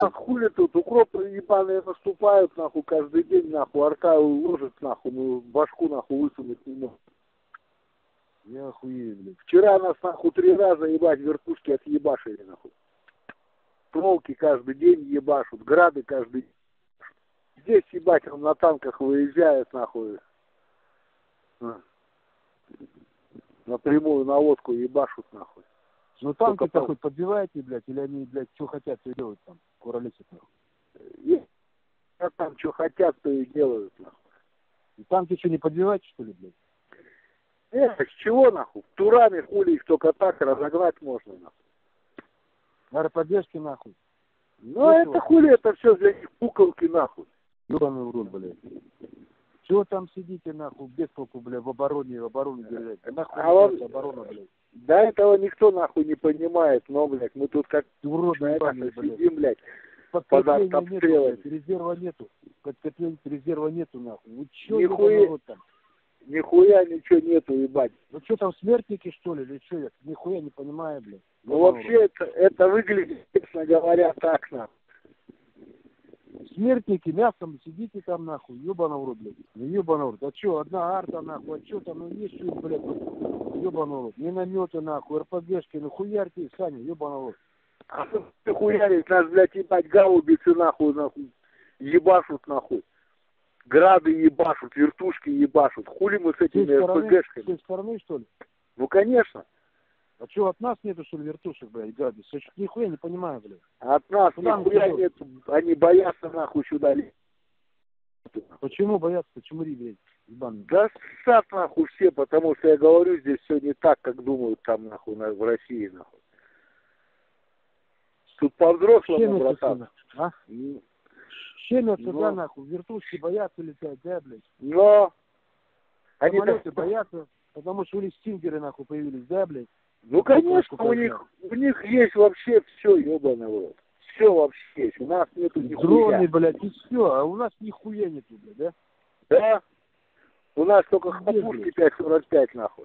А хули тут, укропы ебаные наступают, нахуй, каждый день, нахуй, арка уложит, нахуй, мы башку, нахуй, высунуть не можем. Я охуею, блядь. Вчера нас, нахуй, три раза, ебать, вертушки отъебашили, нахуй. Проволоки каждый день ебашут, грады каждый день. Здесь, ебать, он на танках выезжает, нахуй. А. Напрямую наводку ебашут, нахуй. Ну танки-то хоть подбиваете, блядь, или они, блядь, что хотят, то и делают там, куролесят, нахуй. А там что хотят, то и делают, нахуй. И танки что, не подбиваете, что ли, блядь? Эх, с чего, нахуй? Турами, хули их только так разогнать можно, нахуй. Аэроподдержки, нахуй. Ну, Ничего. это хули, это все для них пуколки, нахуй. Ёбаный в рот, блядь. Чего там сидите, нахуй, без толку, блядь, в обороне, в обороне держать? Да Нахуй А а он- оборона, блядь. До этого никто, нахуй, не понимает, но, блядь, мы тут как Уроды ебаные, блядь. сидим, блядь. Подкрепления под нету, обстрелами. блядь, резерва нету. Подкрепления резерва нету, нахуй. Вы чё, Нихуя. там? Нихуя ничего нету, ебать. Ну что там, смертники, что ли, или что? Я нихуя не понимаю, блядь. Ну, в вообще, это, это выглядит, честно говоря, так, нахуй. Смертники, мясом сидите там, нахуй, ебаный в рот, блядь. Ну, ебаный в рот. А чё, одна арта, нахуй, а чё там, ну, есть что, блядь, ебаный рот. Минометы, нахуй, РПГшки, ну, хуярьте их, Саня, ебаный рот. А что ты хуяришь, нас, блядь, ебать, гаубицы, нахуй, нахуй, ебашут, нахуй. Грады ебашут, вертушки ебашут. Хули мы с этими стороны, с РПГшками? той стороны, что ли? Ну, конечно. А чё, от нас нету, что ли, вертушек, блядь, гады? Я чё-то нихуя не понимаю, блядь. От нас Куда нихуя идём? нет. Они боятся, нахуй, сюда лезть. Почему боятся, почему ри, блядь, Да ссат, нахуй, все, потому что я говорю, здесь все не так, как думают там, нахуй, на- в России, нахуй. Тут по-взрослому, братан. сына, а? М, Щемятся, Ну. да, нахуй, вертушки боятся летать, да, блядь. Но они Самолеты так- боятся, потому что у них стингеры, нахуй, появились, да, блядь. Ну, конечно, у них, у них есть вообще все, ебаный рот. Все вообще есть. У нас нету Дроны, нихуя. блядь, и все, а у нас нихуя нету, блядь, да? Да? У нас только хлопушки блядь. 5.45, нахуй.